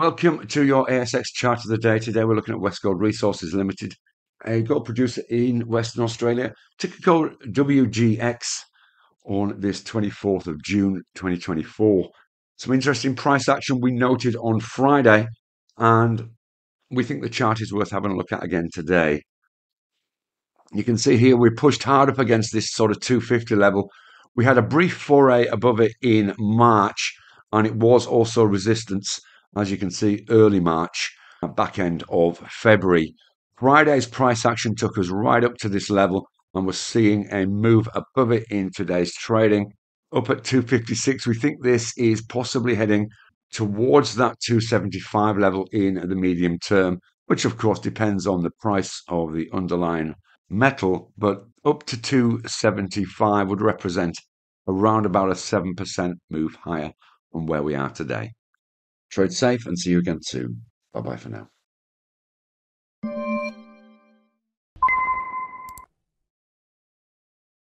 Welcome to your ASX chart of the day. Today we're looking at Westgold Resources Limited, a gold producer in Western Australia, ticker code WGX on this 24th of June 2024. Some interesting price action we noted on Friday, and we think the chart is worth having a look at again today. You can see here we pushed hard up against this sort of 250 level. We had a brief foray above it in March, and it was also resistance as you can see, early March, back end of February. Friday's price action took us right up to this level, and we're seeing a move above it in today's trading. Up at 256, we think this is possibly heading towards that 275 level in the medium term, which of course depends on the price of the underlying metal, but up to 275 would represent around about a 7% move higher from where we are today. Trade safe and see you again soon. Bye bye for now.